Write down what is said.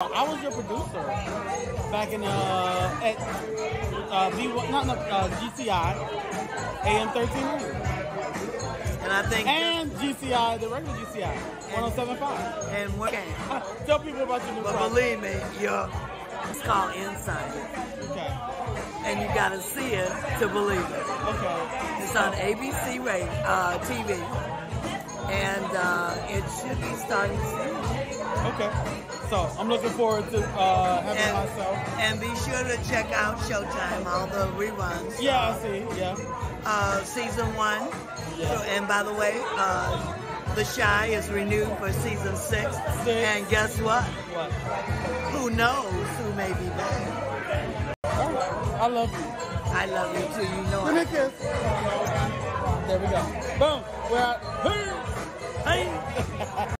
I was your producer back in uh at uh B not no, uh, GCI AM thirteen And I think and GCI the regular GCI one oh seven five. and what Tell people about your new but project. believe me, you're it's called Insight. Okay. And you gotta see it to believe it. Okay. It's on ABC radio, uh, TV. And uh, it should be starting soon. Okay. So I'm looking forward to uh having And, myself. and be sure to check out Showtime, all the reruns. Yeah, I see. Yeah. Uh, season one. Yeah. So, and by the way, uh, The Chi is renewed for season six. Six. And guess what? What? Who knows who may be back? All right. I love you. I love you too. You know Give me a kiss. There we go. Boom. We're out. Hey. Hey.